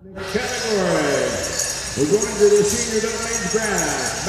Category. We're going to the senior double age draft.